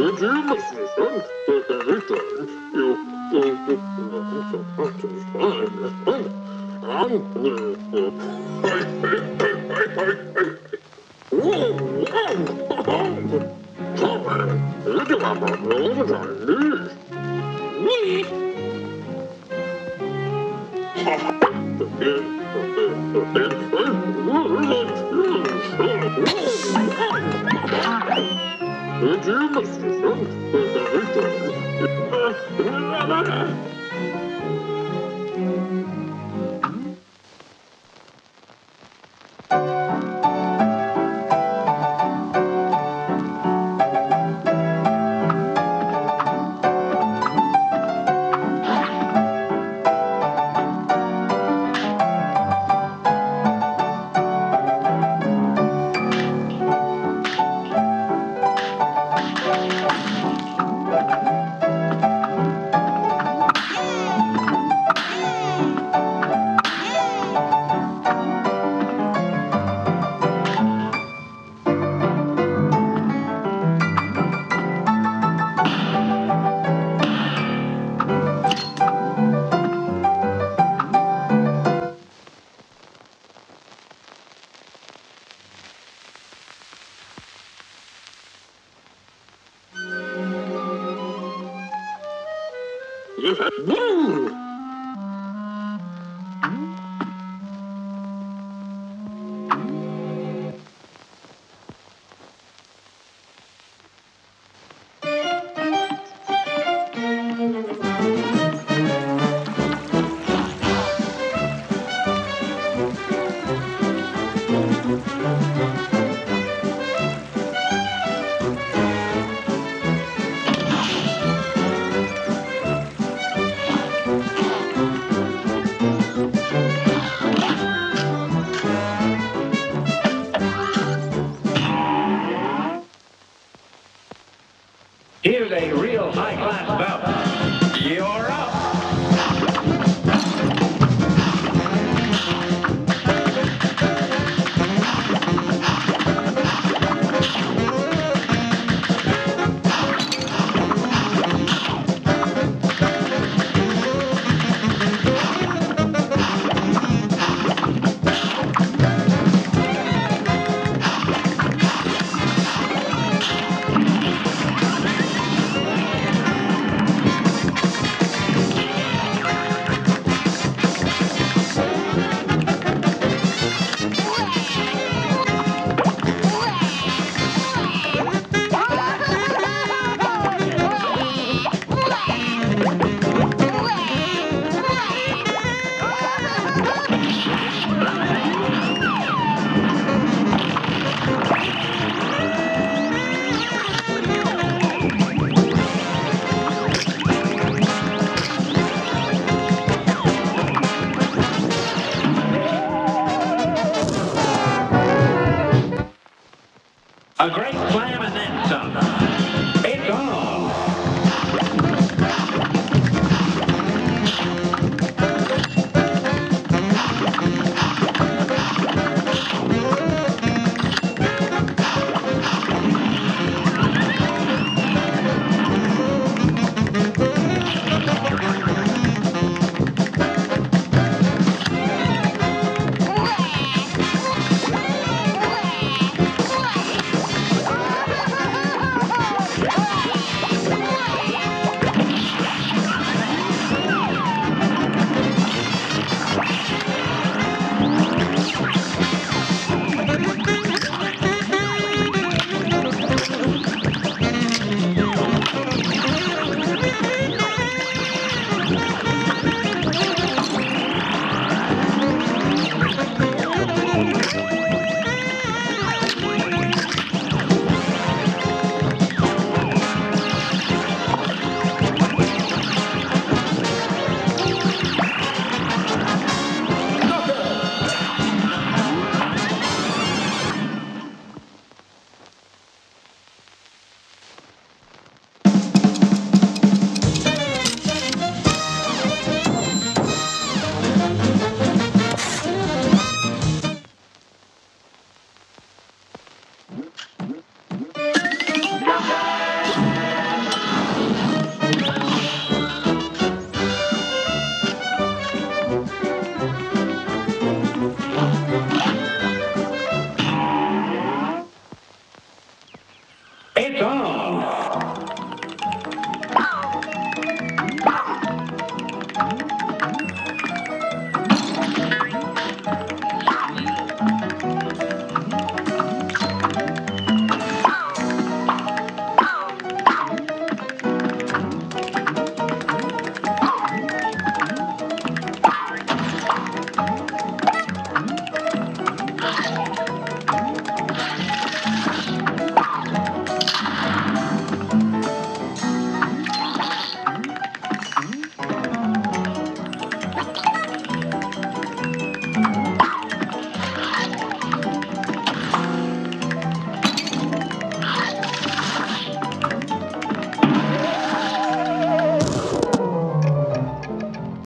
you listen to everything you do to understand and you do have a moment on this. Me? Ha ha. Would you like to Woo! Here's a real high-class bout. A great slam and then some.